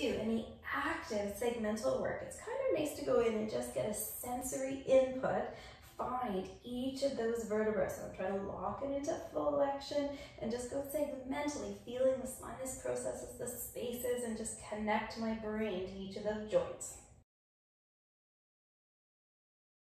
do any active segmental work, it's kind of nice to go in and just get a sensory input find each of those vertebrae. So I'm trying to lock it into full flexion and just go segmentally, feeling the spinous processes, the spaces, and just connect my brain to each of those joints.